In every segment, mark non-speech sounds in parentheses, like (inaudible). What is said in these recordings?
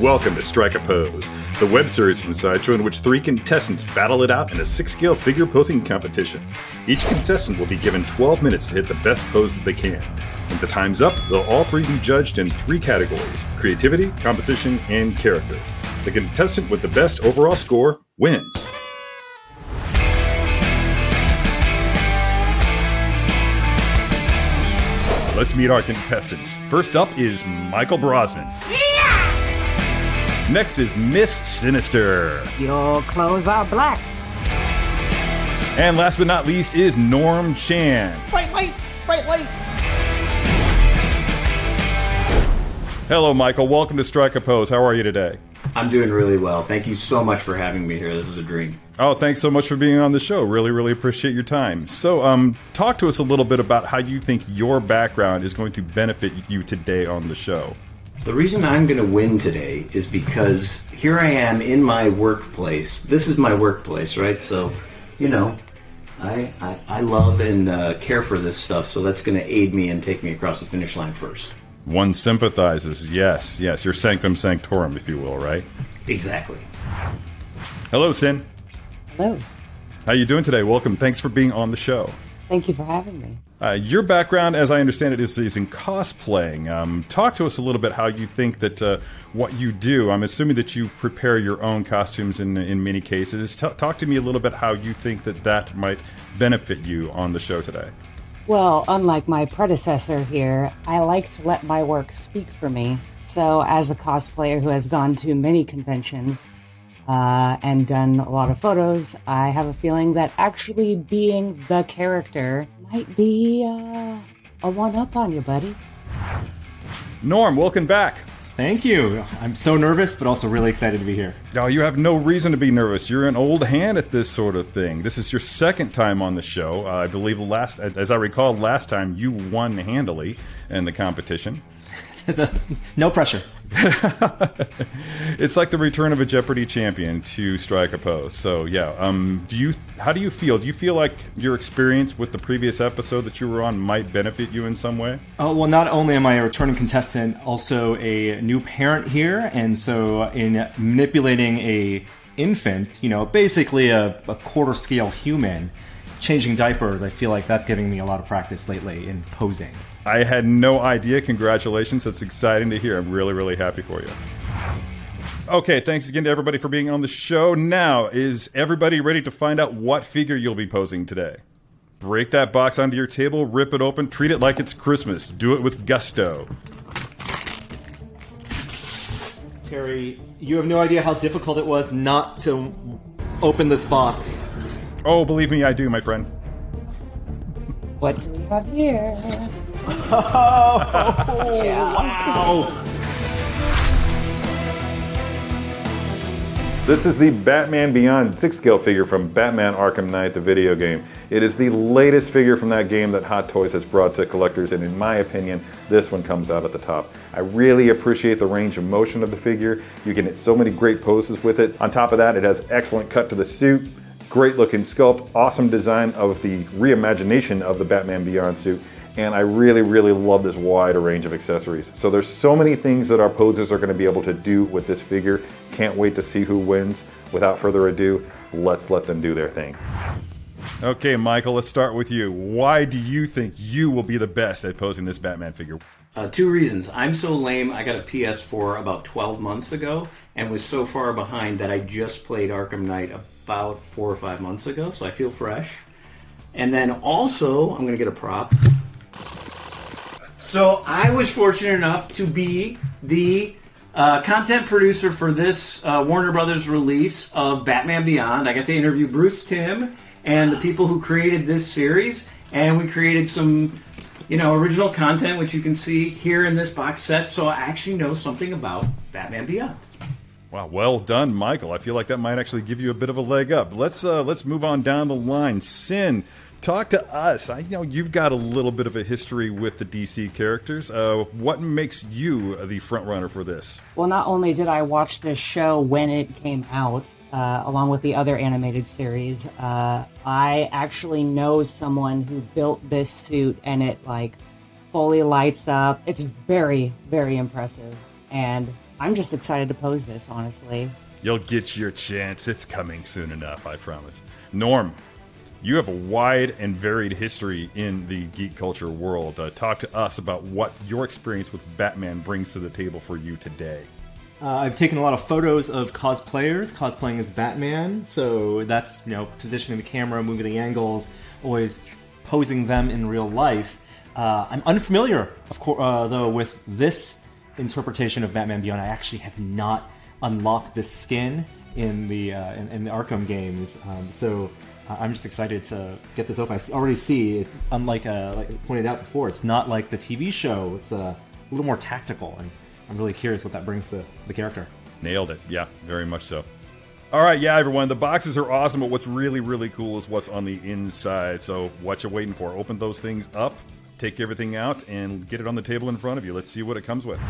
Welcome to Strike a Pose, the web series from Sideshow in which three contestants battle it out in a six scale figure posing competition. Each contestant will be given 12 minutes to hit the best pose that they can. When the time's up, they'll all three be judged in three categories creativity, composition, and character. The contestant with the best overall score wins. Let's meet our contestants. First up is Michael Brosnan. Next is Miss Sinister. Your clothes are black. And last but not least is Norm Chan. Bright light, bright light. Hello, Michael. Welcome to Strike a Pose. How are you today? I'm doing really well. Thank you so much for having me here. This is a dream. Oh, thanks so much for being on the show. Really, really appreciate your time. So, um, talk to us a little bit about how you think your background is going to benefit you today on the show. The reason I'm going to win today is because here I am in my workplace. This is my workplace, right? So, you know, I I, I love and uh, care for this stuff. So that's going to aid me and take me across the finish line first. One sympathizes. Yes, yes. Your sanctum sanctorum, if you will, right? Exactly. Hello, Sin. Hello. How you doing today? Welcome. Thanks for being on the show. Thank you for having me. Uh, your background, as I understand it, is, is in cosplaying. Um, talk to us a little bit how you think that uh, what you do. I'm assuming that you prepare your own costumes in in many cases. T- talk to me a little bit how you think that that might benefit you on the show today. Well, unlike my predecessor here, I like to let my work speak for me. So, as a cosplayer who has gone to many conventions uh, and done a lot of photos, I have a feeling that actually being the character might be uh, a one up on you, buddy. Norm, welcome back. Thank you. I'm so nervous, but also really excited to be here. Oh, you have no reason to be nervous. You're an old hand at this sort of thing. This is your second time on the show. Uh, I believe last, as I recall, last time you won handily in the competition. (laughs) no pressure. (laughs) it's like the return of a Jeopardy champion to strike a pose. So yeah, um, do you? How do you feel? Do you feel like your experience with the previous episode that you were on might benefit you in some way? Oh well, not only am I a returning contestant, also a new parent here, and so in manipulating a infant, you know, basically a, a quarter scale human, changing diapers, I feel like that's giving me a lot of practice lately in posing. I had no idea. Congratulations. That's exciting to hear. I'm really, really happy for you. Okay, thanks again to everybody for being on the show. Now, is everybody ready to find out what figure you'll be posing today? Break that box onto your table, rip it open, treat it like it's Christmas. Do it with gusto. Terry, you have no idea how difficult it was not to open this box. Oh, believe me, I do, my friend. What do we have here? Oh, wow. This is the Batman Beyond 6 scale figure from Batman Arkham Knight, the video game. It is the latest figure from that game that Hot Toys has brought to collectors, and in my opinion, this one comes out at the top. I really appreciate the range of motion of the figure. You can hit so many great poses with it. On top of that, it has excellent cut to the suit, great looking sculpt, awesome design of the reimagination of the Batman Beyond suit, and I really, really love this wide range of accessories. So there's so many things that our posers are gonna be able to do with this figure. Can't wait to see who wins. Without further ado, let's let them do their thing. Okay, Michael, let's start with you. Why do you think you will be the best at posing this Batman figure? Uh, two reasons. I'm so lame. I got a PS4 about 12 months ago and was so far behind that I just played Arkham Knight about four or five months ago, so I feel fresh. And then also, I'm going to get a prop. So I was fortunate enough to be the uh, content producer for this uh, Warner Brothers release of Batman Beyond. I got to interview Bruce Timm and the people who created this series, and we created some, you know, original content which you can see here in this box set. So I actually know something about Batman Beyond. Wow, well done, Michael. I feel like that might actually give you a bit of a leg up. Let's uh, let's move on down the line. Sin, talk to us. I know you've got a little bit of a history with the DC characters. Uh, what makes you the front runner for this? Well, not only did I watch this show when it came out, uh, along with the other animated series, uh, I actually know someone who built this suit and it like fully lights up. It's very, very impressive. And I'm just excited to pose this, honestly. You'll get your chance. It's coming soon enough, I promise. Norm, you have a wide and varied history in the geek culture world. Uh, talk to us about what your experience with Batman brings to the table for you today. Uh, I've taken a lot of photos of cosplayers cosplaying as Batman, so that's you know positioning the camera, moving the angles, always posing them in real life. Uh, I'm unfamiliar, of course, uh, though, with this interpretation of Batman Beyond. I actually have not unlocked this skin in the uh, in, in, the Arkham games, um, so I'm just excited to get this open. I already see, unlike uh, like pointed out before, it's not like the TV show. It's a little more tactical and I'm really curious what that brings to the character. Nailed it. Yeah, very much so. All right, yeah, everyone. The boxes are awesome, but what's really, really cool is what's on the inside. So, what you waiting for? Open those things up, take everything out, and get it on the table in front of you. Let's see what it comes with.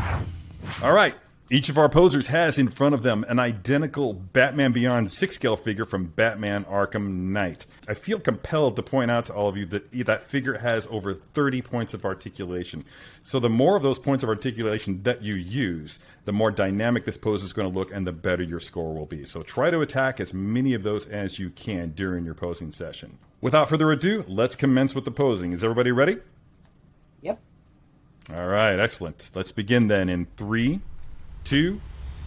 All right, each of our posers has in front of them an identical Batman Beyond six scale figure from Batman Arkham Knight. I feel compelled to point out to all of you that that figure has over 30 points of articulation. So the more of those points of articulation that you use, the more dynamic this pose is going to look and the better your score will be. So try to attack as many of those as you can during your posing session. Without further ado, let's commence with the posing. Is everybody ready? Yep. All right, excellent. Let's begin then in three two,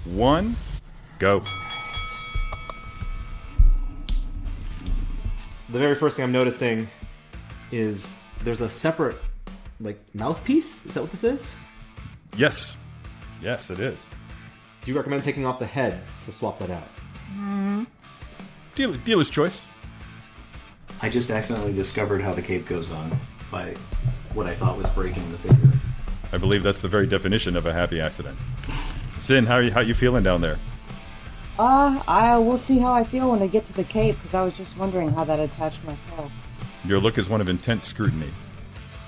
one, go. The very first thing I'm noticing is there's a separate like mouthpiece. Is that what this is? Yes. Yes, it is. Do you recommend taking off the head to swap that out? Mm. Deal, dealer's choice. I just accidentally discovered how the cape goes on by what I thought was breaking the figure. I believe that's the very definition of a happy accident. Sin, how are you, how are you feeling down there? Uh, I will see how I feel when I get to the cape because I was just wondering how that attached myself. Your look is one of intense scrutiny.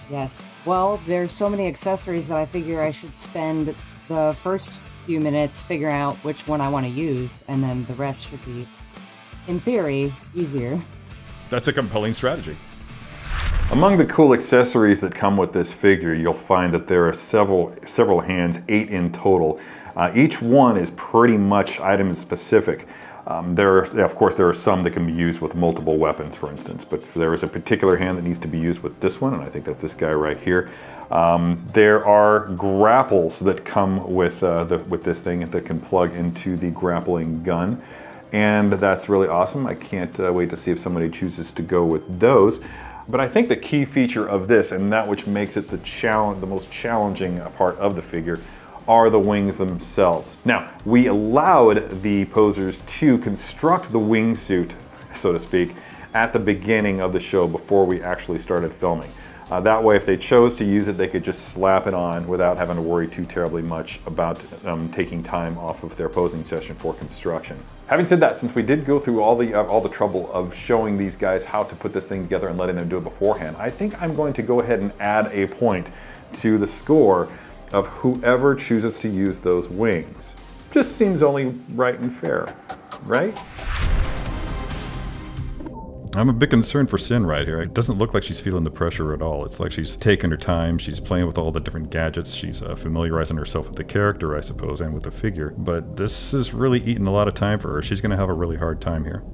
Yes. Well, there's so many accessories that I figure I should spend the first few minutes figuring out which one I want to use, and then the rest should be, in theory, easier. That's a compelling strategy. Among the cool accessories that come with this figure, you'll find that there are several several hands, eight in total, uh, each one is pretty much item specific. Um, there, are, of course, there are some that can be used with multiple weapons, for instance, but there is a particular hand that needs to be used with this one, and I think that's this guy right here. Um, there are grapples that come with, uh, the, with this thing that can plug into the grappling gun, and that's really awesome. I can't uh, wait to see if somebody chooses to go with those. But I think the key feature of this, and that which makes it the, challenge, the most challenging part of the figure, are the wings themselves. Now, we allowed the posers to construct the wingsuit, (laughs) so to speak, at the beginning of the show before we actually started filming. Uh, that way, if they chose to use it, they could just slap it on without having to worry too terribly much about um, taking time off of their posing session for construction. Having said that, since we did go through all the uh, all the trouble of showing these guys how to put this thing together and letting them do it beforehand, I think I'm going to go ahead and add a point to the score of whoever chooses to use those wings. Just seems only right and fair, right? I'm a bit concerned for Sin right here. It doesn't look like she's feeling the pressure at all. It's like she's taking her time, she's playing with all the different gadgets, she's uh, familiarizing herself with the character, I suppose, and with the figure. But this is really eating a lot of time for her. She's going to have a really hard time here.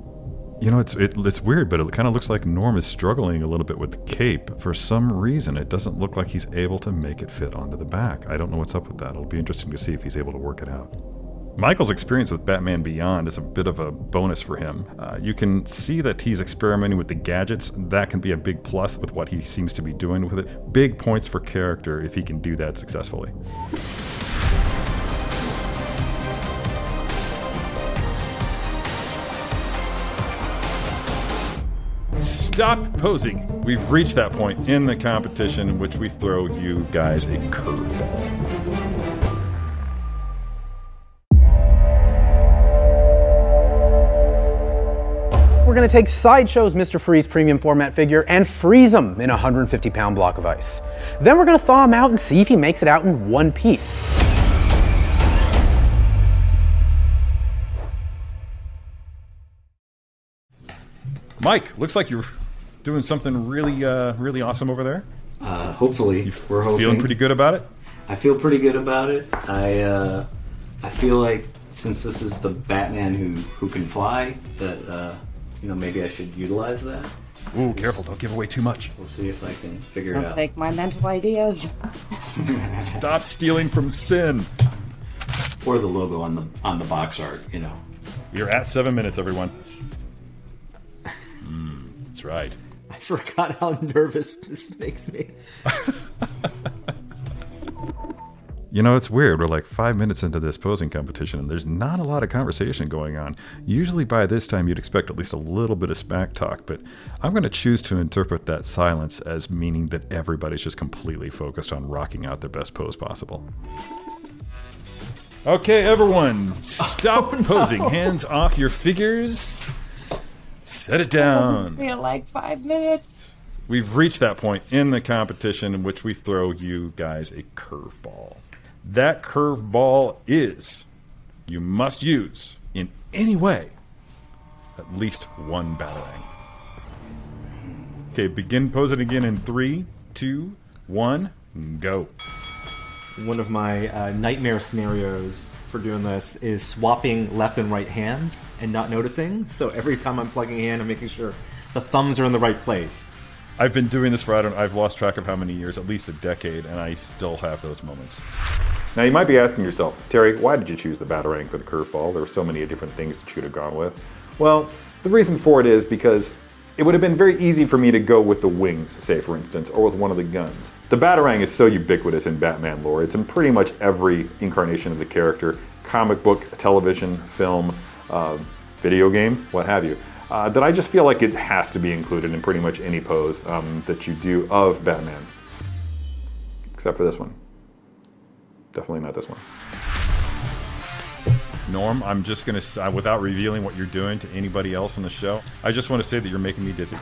You know, it's it, it's weird, but it kind of looks like Norm is struggling a little bit with the cape. For some reason, it doesn't look like he's able to make it fit onto the back. I don't know what's up with that. It'll be interesting to see if he's able to work it out. Michael's experience with Batman Beyond is a bit of a bonus for him. Uh, you can see that he's experimenting with the gadgets. That can be a big plus with what he seems to be doing with it. Big points for character if he can do that successfully. Stop posing. We've reached that point in the competition in which we throw you guys a curveball. We're going to take Sideshow's Mr. Freeze premium format figure and freeze him in a 150 pound block of ice. Then we're going to thaw him out and see if he makes it out in one piece. Mike, looks like you're doing something really, uh, really awesome over there? Uh, hopefully, we're hoping. Feeling pretty good about it. I feel pretty good about it. I uh, I feel like since this is the Batman who who can fly, that uh, you know maybe I should utilize that. Ooh, careful! Don't give away too much. We'll see if I can figure it Don't out. take my mental ideas. (laughs) Stop stealing from Sin. or the logo on the on the box art. You know. You're at seven minutes, everyone. Mm, that's right. I forgot how nervous this makes me. (laughs) You know, it's weird. We're like five minutes into this posing competition, and there's not a lot of conversation going on. Usually, by this time, you'd expect at least a little bit of smack talk, but I'm going to choose to interpret that silence as meaning that everybody's just completely focused on rocking out their best pose possible. Okay, everyone, (laughs) oh, stop posing. Hands off your figures. Set it down. Doesn't feel like five minutes. We've reached that point in the competition in which we throw you guys a curveball. That curveball is you must use in any way at least one batarang. Okay, begin posing again in three, two, one, go. One of my uh, nightmare scenarios for doing this is swapping left and right hands and not noticing. So every time I'm plugging in, I'm making sure the thumbs are in the right place. I've been doing this for I don't I've lost track of how many years, at least a decade, and I still have those moments. Now you might be asking yourself, Terry, why did you choose the batarang for the curveball? There were so many different things that you could have gone with. Well, the reason for it is because it would have been very easy for me to go with the wings, say for instance, or with one of the guns. The batarang is so ubiquitous in Batman lore. It's in pretty much every incarnation of the character, comic book, television, film, uh, video game, what have you. Uh, that I just feel like it has to be included in pretty much any pose um, that you do of Batman. Except for this one. Definitely not this one. Norm, I'm just going to, uh, without revealing what you're doing to anybody else on the show, I just want to say that you're making me dizzy.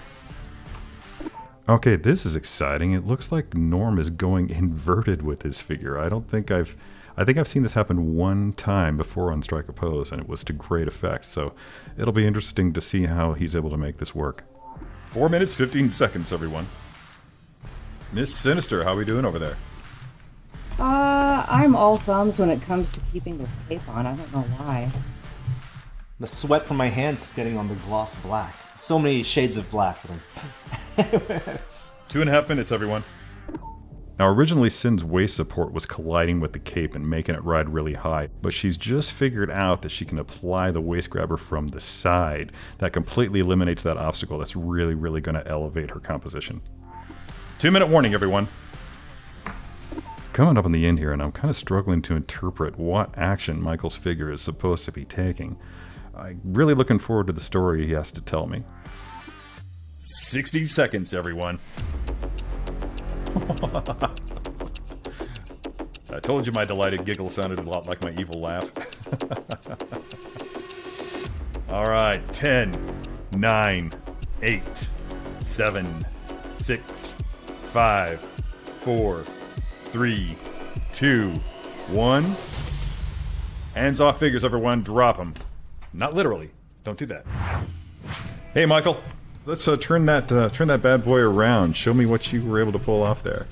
Okay, this is exciting. It looks like Norm is going inverted with his figure. I don't think I've, I think I've seen this happen one time before on Strike a Pose, and it was to great effect. So it'll be interesting to see how he's able to make this work. Four minutes, 15 seconds, everyone. Miss Sinister, how are we doing over there? Uh, I'm all thumbs when it comes to keeping this tape on. I don't know why. The sweat from my hands is getting on the gloss black. So many shades of black. Two and a half minutes, everyone. Now, originally, Sin's waist support was colliding with the cape and making it ride really high, but she's just figured out that she can apply the waist grabber from the side. That completely eliminates that obstacle. That's really, really going to elevate her composition. Two minute warning, everyone. Coming up on the end here, and I'm kind of struggling to interpret what action Michael's figure is supposed to be taking. I'm really looking forward to the story he has to tell me. 60 seconds, everyone. (laughs) I told you my delighted giggle sounded a lot like my evil laugh. (laughs) All right, 10, 9, 8, 7, 6, 5, 4, 3, 2, 1. Hands off figures, everyone. Drop them. Not literally. Don't do that. Hey, Michael. Let's uh, turn that uh, turn that bad boy around. Show me what you were able to pull off there.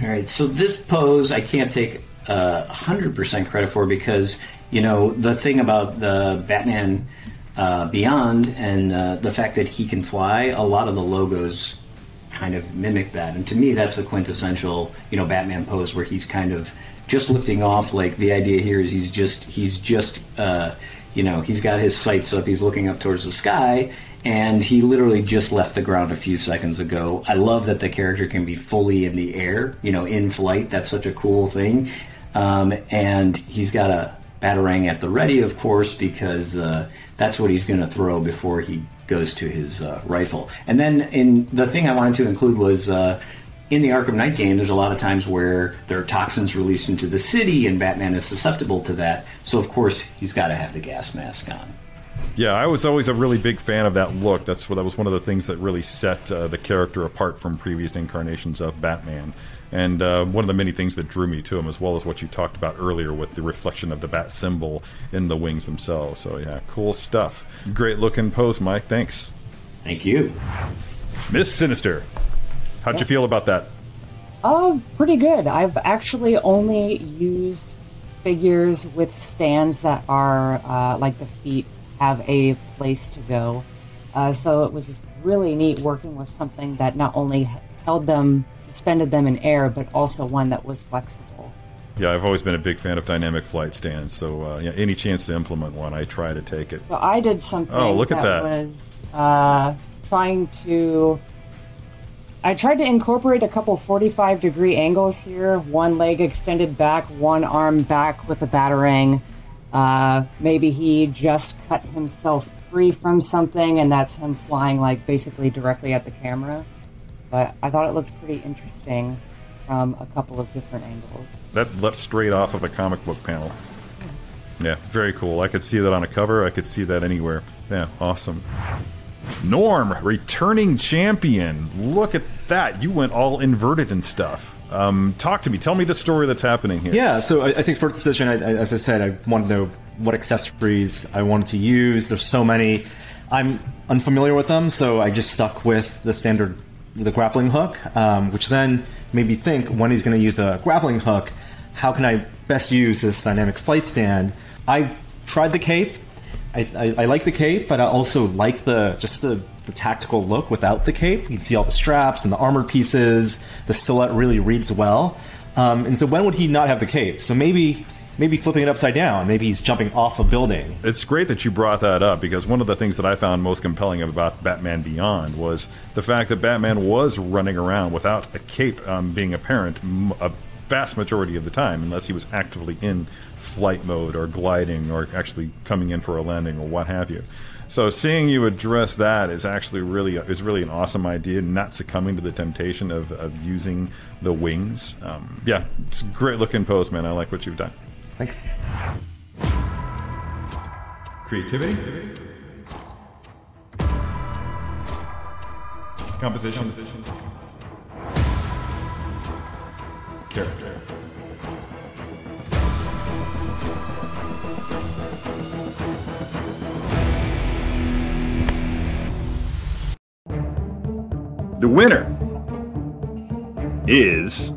All right, so this pose I can't take uh, 100% credit for because, you know, the thing about the Batman uh, Beyond and uh, the fact that he can fly, a lot of the logos kind of mimic that. And to me, that's the quintessential, you know, Batman pose where he's kind of just lifting off. Like the idea here is he's just, he's just, uh, you know, he's got his sights up, he's looking up towards the sky, and he literally just left the ground a few seconds ago. I love that the character can be fully in the air, you know, in flight. That's such a cool thing. Um, and he's got a batarang at the ready, of course, because uh, that's what he's going to throw before he goes to his uh, rifle. And then, in the thing I wanted to include was. Uh, in the Arkham Knight game, there's a lot of times where there are toxins released into the city, and Batman is susceptible to that. So, of course, he's got to have the gas mask on. Yeah, I was always a really big fan of that look. That's what that was one of the things that really set uh, the character apart from previous incarnations of Batman. And uh, one of the many things that drew me to him, as well as what you talked about earlier with the reflection of the bat symbol in the wings themselves. So, yeah, cool stuff. Great looking pose, Mike. Thanks. Thank you. Miss Sinister, how'd you feel about that? Oh, pretty good. I've actually only used figures with stands that are uh, like the feet have a place to go. Uh, so it was really neat working with something that not only held them, suspended them in air, but also one that was flexible. Yeah, I've always been a big fan of dynamic flight stands, so uh, yeah, any chance to implement one, I try to take it. So I did something Oh, look at that, that. was uh, trying to. I tried to incorporate a couple 45 degree angles here. One leg extended back, one arm back with a batarang. Uh, maybe he just cut himself free from something, and that's him flying like basically directly at the camera. But I thought it looked pretty interesting from a couple of different angles. That leapt straight off of a comic book panel. Yeah, very cool. I could see that on a cover. I could see that anywhere. Yeah, awesome. Norm, returning champion. Look at that. You went all inverted and stuff. Um, talk to me. Tell me the story that's happening here. Yeah, so I, I think first decision, I, I, as I said, I wanted to know what accessories I wanted to use. There's so many. I'm unfamiliar with them, so I just stuck with the standard, the grappling hook, um, which then made me think when he's going to use a grappling hook, how can I best use this dynamic flight stand? I tried the cape. I, I, like the cape, but I also like the just the, the tactical look without the cape. You can see all the straps and the armor pieces. The silhouette really reads well. Um, and so when would he not have the cape? So maybe maybe flipping it upside down. Maybe he's jumping off a building. It's great that you brought that up because one of the things that I found most compelling about Batman Beyond was the fact that Batman was running around without a cape um, being apparent a vast majority of the time, unless he was actively in flight mode or gliding or actually coming in for a landing or what have you. So seeing you address that is actually really is really an awesome idea. Not succumbing to the temptation of, of using the wings. Um, yeah, it's a great looking pose, man. I like what you've done. Thanks. Creativity. Composition. Character. The winner is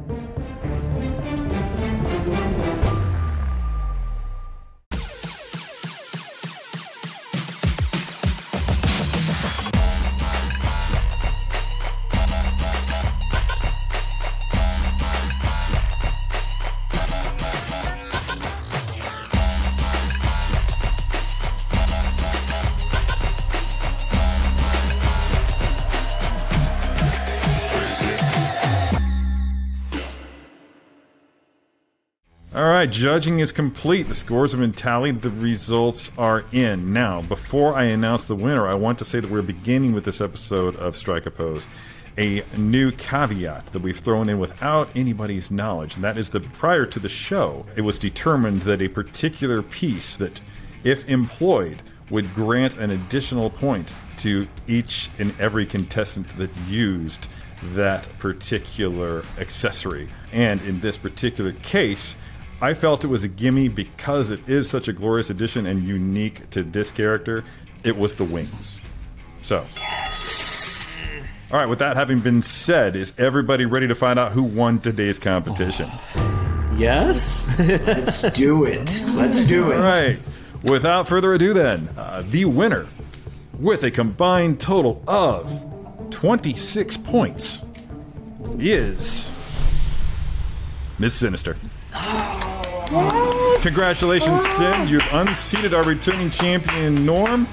judging is complete. The scores have been tallied. The results are in. Now, before I announce the winner, I want to say that we're beginning with this episode of Strike a Pose a new caveat that we've thrown in without anybody's knowledge, and that is that prior to the show, it was determined that a particular piece that, if employed, would grant an additional point to each and every contestant that used that particular accessory. And in this particular case, I felt it was a gimme because it is such a glorious addition and unique to this character. It was the wings. So. All right, with that having been said, is everybody ready to find out who won today's competition? Yes. Let's do it. Let's do it. All right, without further ado, then, uh, the winner with a combined total of 26 points is Miss Sinister. Congratulations, Sin. You've unseated our returning champion, Norm.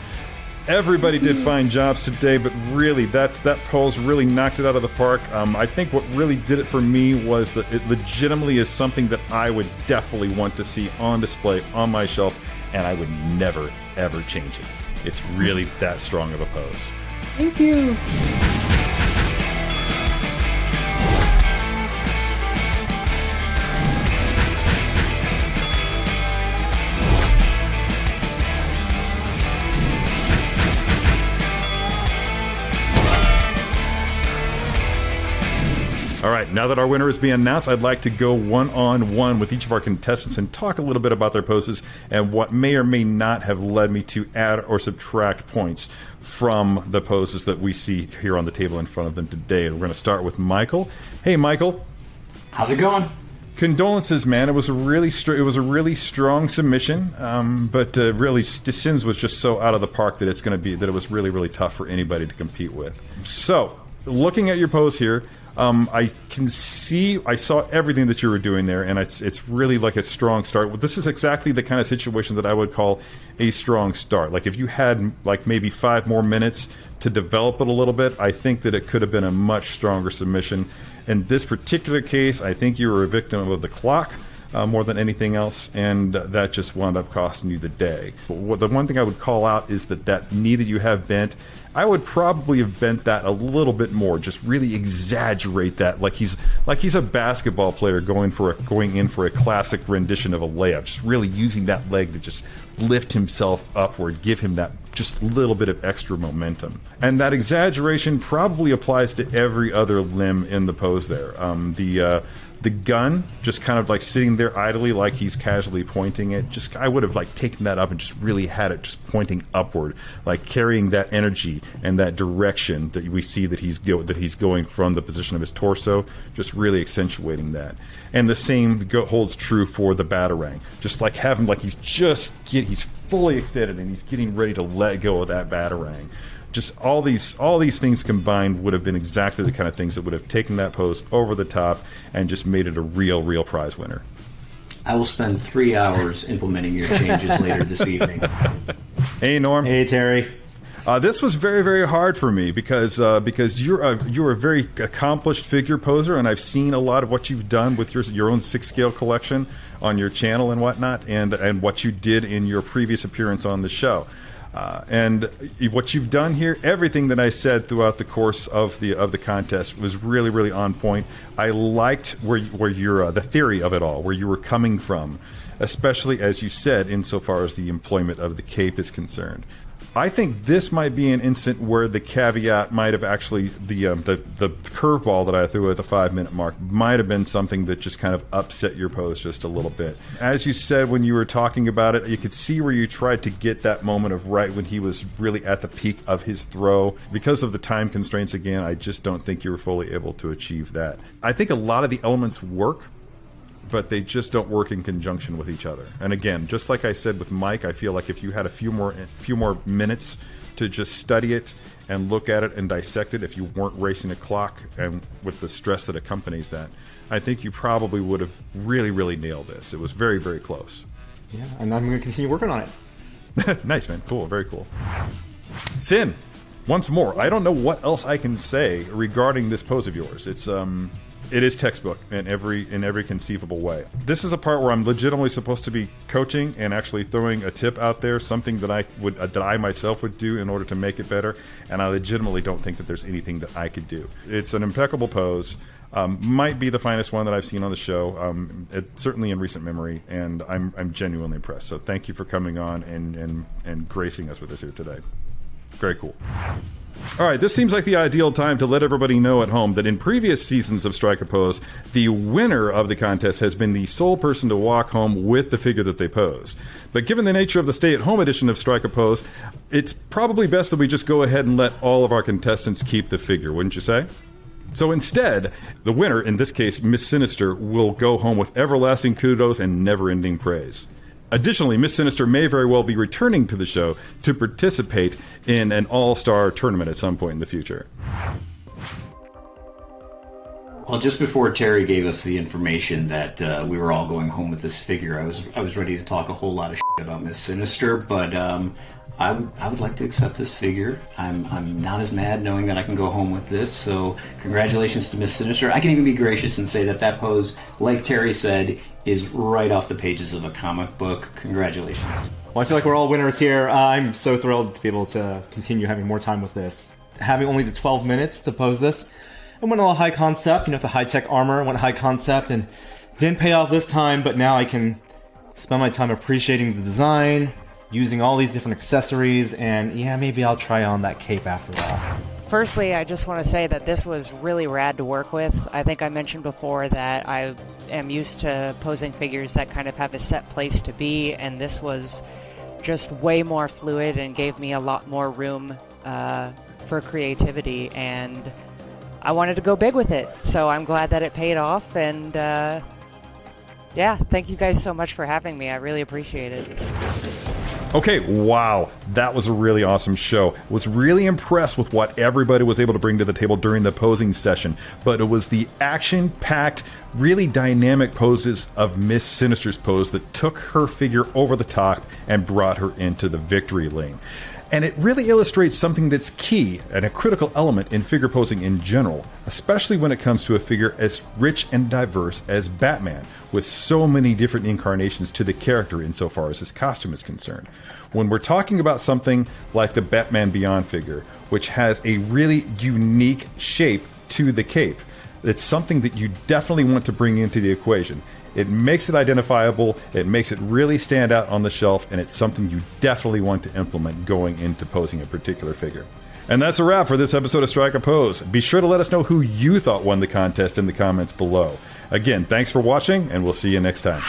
Everybody did fine jobs today, but really, that that pose really knocked it out of the park. Um, I think what really did it for me was that it legitimately is something that I would definitely want to see on display on my shelf, and I would never ever change it. It's really that strong of a pose. Thank you. Now that our winner is being announced, I'd like to go one on one with each of our contestants and talk a little bit about their poses and what may or may not have led me to add or subtract points from the poses that we see here on the table in front of them today. And we're going to start with Michael. Hey, Michael. How's it going? condolences, man. It was a really str- it was a really strong submission, um, but uh, really Sins was just so out of the park that it's going to be that it was really really tough for anybody to compete with. So, looking at your pose here, um, I can see I saw everything that you were doing there, and it's it's really like a strong start. This is exactly the kind of situation that I would call a strong start. Like if you had like maybe five more minutes to develop it a little bit, I think that it could have been a much stronger submission. In this particular case, I think you were a victim of the clock. Uh, more than anything else, and that just wound up costing you the day. But the one thing I would call out is that that knee that you have bent, I would probably have bent that a little bit more, just really exaggerate that, like he's like he's a basketball player going for a, going in for a classic rendition of a layup, just really using that leg to just lift himself upward, give him that just little bit of extra momentum. And that exaggeration probably applies to every other limb in the pose there. Um, the uh, the gun just kind of like sitting there idly like he's casually pointing it just i would have like taken that up and just really had it just pointing upward like carrying that energy and that direction that we see that he's go- that he's going from the position of his torso just really accentuating that. And the same go- holds true for the batarang. Just like having like he's just get he's fully extended and he's getting ready to let go of that batarang just all these all these things combined would have been exactly the kind of things that would have taken that pose over the top and just made it a real real prize winner. I will spend three hours implementing your changes (laughs) later this evening. Hey Norm. Hey Terry. Uh, this was very, very hard for me because uh, because you're a, you're a very accomplished figure poser, and I've seen a lot of what you've done with your your own six scale collection on your channel and whatnot, and and what you did in your previous appearance on the show. Uh, and what you've done here, everything that I said throughout the course of the of the contest was really, really on point. I liked where where your uh, the theory of it all, where you were coming from, especially as you said, insofar as the employment of the cape is concerned. I think this might be an instant where the caveat might have actually the um, the the curveball that I threw at the five minute mark might have been something that just kind of upset your pose just a little bit. As you said when you were talking about it, you could see where you tried to get that moment of right when he was really at the peak of his throw. Because of the time constraints, again, I just don't think you were fully able to achieve that. I think a lot of the elements work but they just don't work in conjunction with each other. And again, just like I said with Mike, I feel like if you had a few more few more minutes to just study it and look at it and dissect it, if you weren't racing a clock and with the stress that accompanies that, I think you probably would have really, really nailed this. It was very, very close. Yeah, and I'm going to continue working on it. (laughs) nice, man. Cool. Very cool. Sin. Once more, I don't know what else I can say regarding this pose of yours. It's um it is textbook in every in every conceivable way. This is a part where I'm legitimately supposed to be coaching and actually throwing a tip out there, something that I would uh, that I myself would do in order to make it better. And I legitimately don't think that there's anything that I could do. It's an impeccable pose. Um, might be the finest one that I've seen on the show, um, it, certainly in recent memory, and I'm, I'm genuinely impressed. So thank you for coming on and, and, and gracing us with this here today. Very cool. All right, this seems like the ideal time to let everybody know at home that in previous seasons of Strike a Pose, the winner of the contest has been the sole person to walk home with the figure that they posed. But given the nature of the stay at home edition of Strike a Pose, it's probably best that we just go ahead and let all of our contestants keep the figure, wouldn't you say? So instead, the winner, in this case Miss Sinister, will go home with everlasting kudos and never ending praise. Additionally, Miss Sinister may very well be returning to the show to participate in an all star tournament at some point in the future. Well, just before Terry gave us the information that uh, we were all going home with this figure, I was I was ready to talk a whole lot of shit about Miss Sinister, but um, I, w- I would like to accept this figure. I'm, I'm not as mad knowing that I can go home with this. So, congratulations to Miss Sinister. I can even be gracious and say that that pose, like Terry said, is right off the pages of a comic book. Congratulations. Well, I feel like we're all winners here. Uh, I'm so thrilled to be able to continue having more time with this. Having only the 12 minutes to pose this, I went a little high concept, you know, the high tech armor, went high concept, and didn't pay off this time, but now I can spend my time appreciating the design, using all these different accessories, and yeah, maybe I'll try on that cape after all. Firstly, I just want to say that this was really rad to work with. I think I mentioned before that I am used to posing figures that kind of have a set place to be, and this was just way more fluid and gave me a lot more room uh, for creativity. And I wanted to go big with it, so I'm glad that it paid off. And uh, Yeah, thank you guys so much for having me. I really appreciate it. Okay, wow, that was a really awesome show. Was really impressed with what everybody was able to bring to the table during the posing session, but it was the action packed, really dynamic poses of Miss Sinister's pose that took her figure over the top and brought her into the victory lane. And it really illustrates something that's key and a critical element in figure posing in general, especially when it comes to a figure as rich and diverse as Batman, with so many different incarnations to the character insofar as his costume is concerned. When we're talking about something like the Batman Beyond figure, which has a really unique shape to the cape, it's something that you definitely want to bring into the equation. It makes it identifiable, it makes it really stand out on the shelf, and it's something you definitely want to implement going into posing a particular figure. And that's a wrap for this episode of Strike a Pose. Be sure to let us know who you thought won the contest in the comments below. Again, thanks for watching, and we'll see you next time.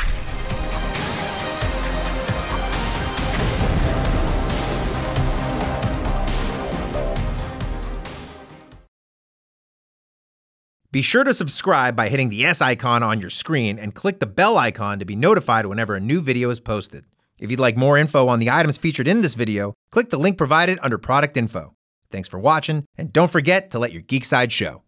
Be sure to subscribe by hitting the S icon on your screen and click the bell icon to be notified whenever a new video is posted. If you'd like more info on the items featured in this video, click the link provided under product info. Thanks for watching, and don't forget to let your geek side show.